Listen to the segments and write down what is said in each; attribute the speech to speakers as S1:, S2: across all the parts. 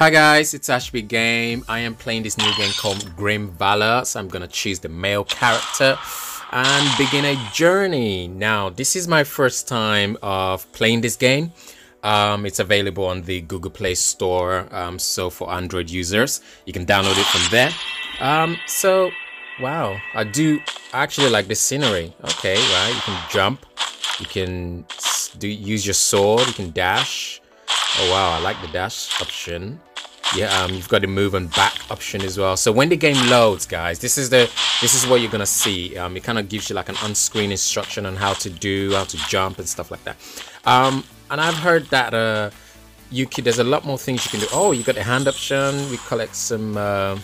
S1: Hi guys, it's Ashby Game. I am playing this new game called Grimvalor. So I'm gonna choose the male character and begin a journey. Now, this is my first time of playing this game. Um, it's available on the Google Play Store. Um, so for Android users, you can download it from there. Um, so, wow, I do actually like the scenery. Okay, right, you can jump, you can do use your sword, you can dash. Oh wow, I like the dash option yeah um, you've got the move and back option as well. So when the game loads guys this is the this is what you're gonna see. Um, it kind of gives you like an on-screen instruction on how to do how to jump and stuff like that. Um, and I've heard that uh, you can there's a lot more things you can do. Oh you got the hand option. We collect some uh,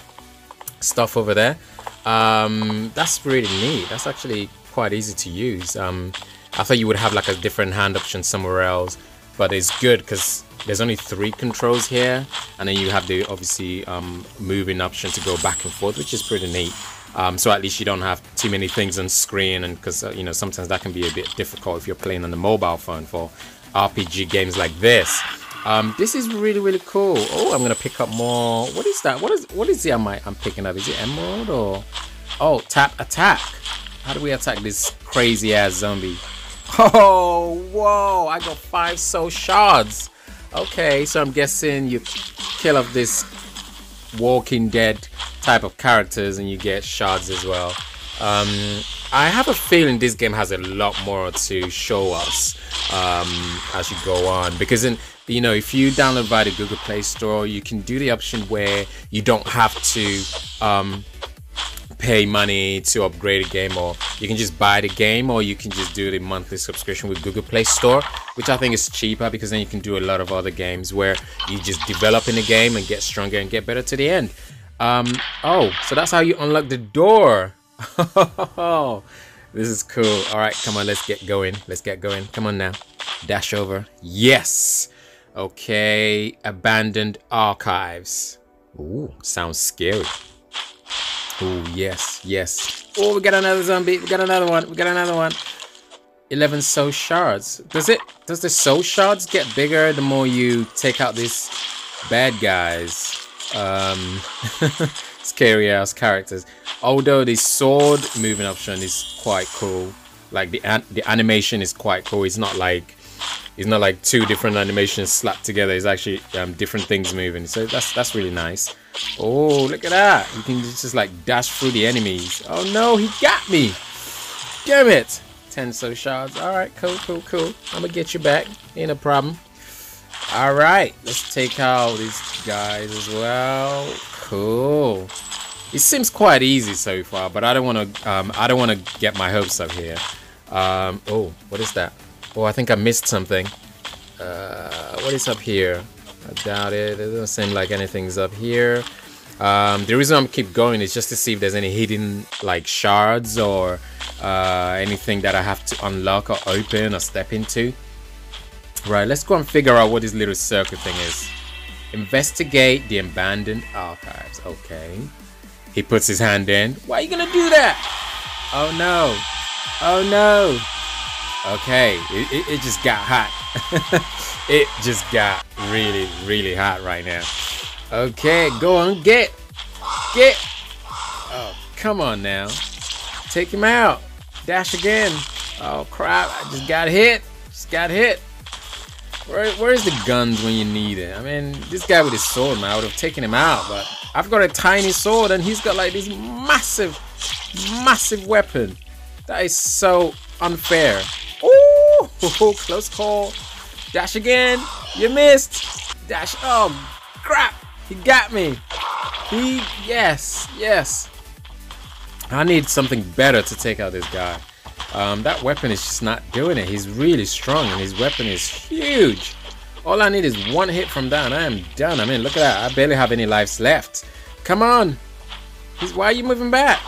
S1: stuff over there. Um, that's really neat. That's actually quite easy to use. Um, I thought you would have like a different hand option somewhere else but it's good because there's only three controls here and then you have the obviously um, moving option to go back and forth which is pretty neat. Um, so at least you don't have too many things on screen and because uh, you know sometimes that can be a bit difficult if you're playing on the mobile phone for RPG games like this. Um, this is really really cool. Oh I'm gonna pick up more. What is that? What is what is it am I, I'm picking up? Is it emerald or? Oh tap attack. How do we attack this crazy ass zombie oh whoa I got five soul shards Okay, so I'm guessing you kill off this Walking Dead type of characters and you get shards as well. Um, I have a feeling this game has a lot more to show us um, as you go on because in you know if you download via the Google Play Store you can do the option where you don't have to um, pay money to upgrade a game or you can just buy the game or you can just do the monthly subscription with Google Play Store which I think is cheaper because then you can do a lot of other games where you just develop in the game and get stronger and get better to the end. Um oh so that's how you unlock the door. This is cool. All right come on let's get going. Let's get going. Come on now. Dash over. Yes. Okay abandoned archives. Ooh, sounds scary Oh, yes, yes. Oh, we got another zombie. We got another one. We got another one. 11 soul shards. Does it, does the soul shards get bigger the more you take out these bad guys? Um, scary ass characters. Although the sword moving option is quite cool. Like the, an the animation is quite cool. It's not like it's not like two different animations slapped together. It's actually um, different things moving. So that's that's really nice. Oh, look at that. You can just like dash through the enemies. Oh no, he got me. Damn it. 10 soul shards. Alright, cool, cool, cool. I'm gonna get you back. Ain't a problem. Alright, let's take out these guys as well. Cool. It seems quite easy so far, but I don't wanna um I don't wanna get my hopes up here. Um oh, what is that? Oh, I think I missed something. Uh, what is up here? Doubt it. It doesn't seem like anything's up here. Um, the reason I'm keep going is just to see if there's any hidden like shards or uh, anything that I have to unlock or open or step into. Right, let's go and figure out what this little circle thing is. Investigate the abandoned archives. Okay. He puts his hand in. Why are you gonna do that? Oh no. Oh no. Okay, it, it, it just got hot. it just got really, really hot right now. Okay, go on, get, get. Oh, come on now. Take him out. Dash again. Oh crap, I just got hit. Just got hit. Where, where's the guns when you need it? I mean, this guy with his sword, man, I would have taken him out, but I've got a tiny sword and he's got like this massive, massive weapon. That is so unfair. Oh, close call. Dash again. You missed. Dash. Oh, crap. He got me. He, yes, yes. I need something better to take out this guy. Um, that weapon is just not doing it. He's really strong and his weapon is huge. All I need is one hit from and I am done. I mean, look at that. I barely have any lives left. Come on. He's, why are you moving back?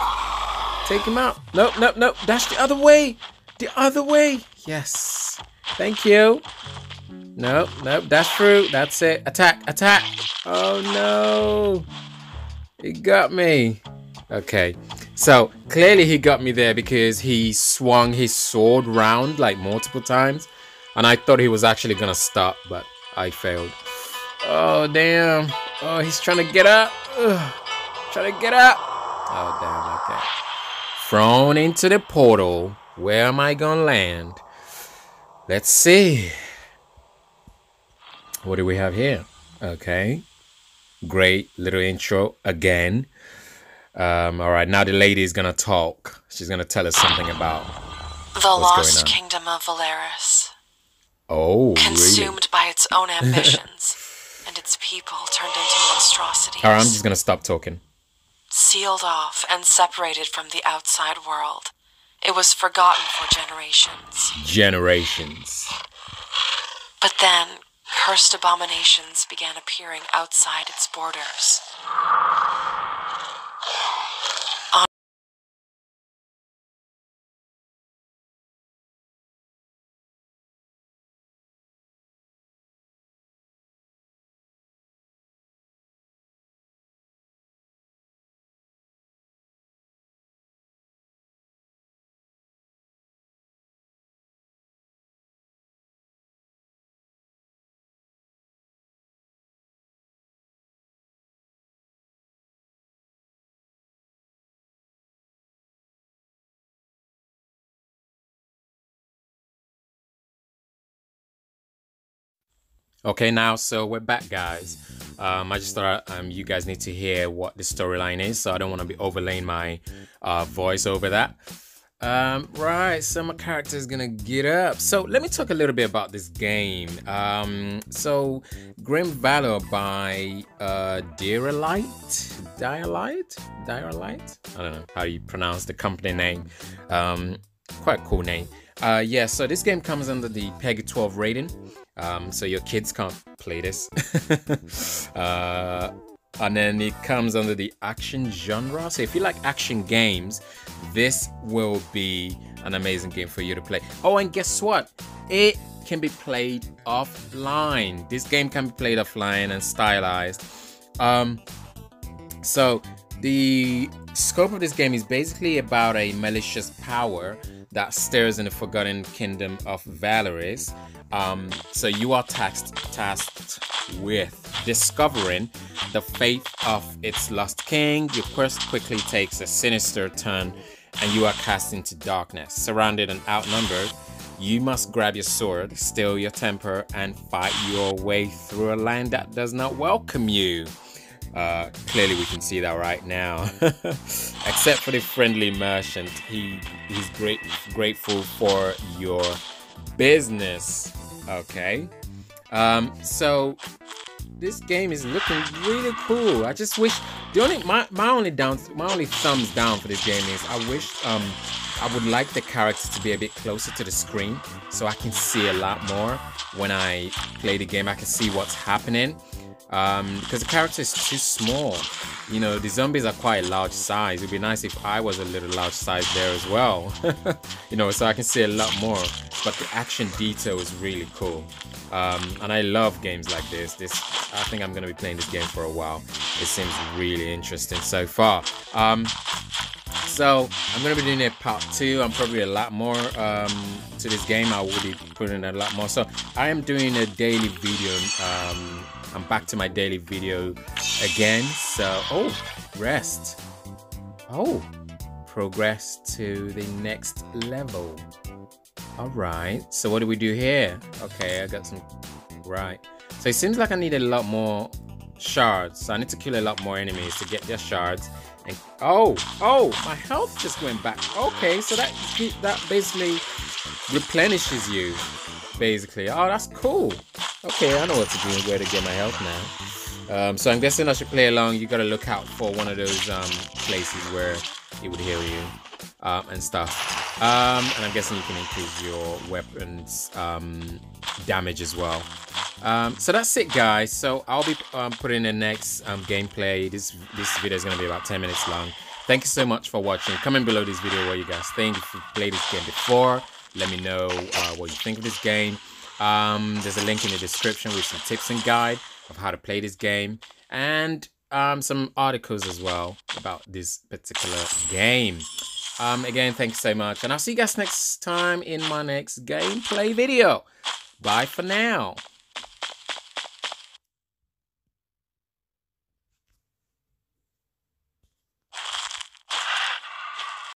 S1: Take him out. Nope, nope, nope. Dash the other way. The other way. Yes. Thank you. Nope, nope. that's through. That's it. Attack, attack. Oh no. He got me. Okay. So clearly he got me there because he swung his sword round like multiple times. And I thought he was actually to stop, but I failed. Oh, damn. Oh, he's trying to get up. Ugh. Trying to get up. Oh, damn. Okay. Thrown into the portal. Where am I to land? Let's see. What do we have here? Okay. Great little intro again. Um, all right, now the lady is gonna talk. She's gonna tell us something about
S2: the lost kingdom of Valeris.
S1: Oh,
S2: consumed
S1: really?
S2: by its own ambitions, and its people turned into monstrosities.
S1: All right, I'm just gonna stop talking.
S2: Sealed off and separated from the outside world, it was forgotten for generations.
S1: Generations.
S2: But then cursed abominations began appearing outside its borders.
S1: Okay, now so we're back, guys. Um, I just thought um, you guys need to hear what the storyline is, so I don't want to be overlaying my uh, voice over that. Um, right, so my character is gonna get up. So let me talk a little bit about this game. Um, so Grimvalor by uh, Direlight, Direlight, Direlight. I don't know how you pronounce the company name. Um, quite cool name. Uh, yeah, so this game comes under the PEGI 12 rating. Um, so your kids can't play this. uh, and then it comes under the action genre. So if you like action games, this will be an amazing game for you to play. Oh, and guess what? It can be played offline. This game can be played offline and stylized. Um, so the scope of this game is basically about a malicious power that stirs in the forgotten kingdom of Valeris um, so you are tasked, tasked with discovering the fate of its lost king. Your quest quickly takes a sinister turn and you are cast into darkness. Surrounded and outnumbered, you must grab your sword, still your temper, and fight your way through a land that does not welcome you. Uh, clearly, we can see that right now. Except for the friendly merchant, he he's great grateful for your business. Okay. Um, so this game is looking really cool. I just wish the only my, my only down my only thumbs down for this game is I wish um I would like the characters to be a bit closer to the screen so I can see a lot more when I play the game. I can see what's happening um, because the character is too small. You know, the zombies are quite large size. It'd be nice if I was a little large size there as well. you know, so I can see a lot more. But the action detail is really cool. Um, and I love games like this. This, I think I'm gonna be playing this game for a while. It seems really interesting so far. Um, so I'm gonna be doing a part two. I'm probably a lot more um, to this game. I will be putting a lot more. So I am doing a daily video. I'm back to my daily video again. So oh, rest. Oh, progress to the next level. All right. So what do we do here? Okay, I got some. Right. So it seems like I need a lot more shards. So I need to kill a lot more enemies to get their shards and oh, oh, my health just went back. Okay, so that that basically replenishes you, basically. Oh, that's cool. Okay, I know what to do and where to get my health now. Um, so I'm guessing I should play along. You gotta look out for one of those um, places where it would heal you um, and stuff. Um, and I'm guessing you can increase your weapons um, damage as well. So that's it, guys. So I'll be putting the next gameplay. This this video is to be about 10 minutes long. Thank you so much for watching. Comment below this video what you guys think. If you've played this game before, let me know uh, what you think of this game. Um, there's a link in the description with some tips and guide of how to play this game and um, some articles as well about this particular game. Um, again, thanks so much. And I'll see you guys next time in my next gameplay video. Bye for now.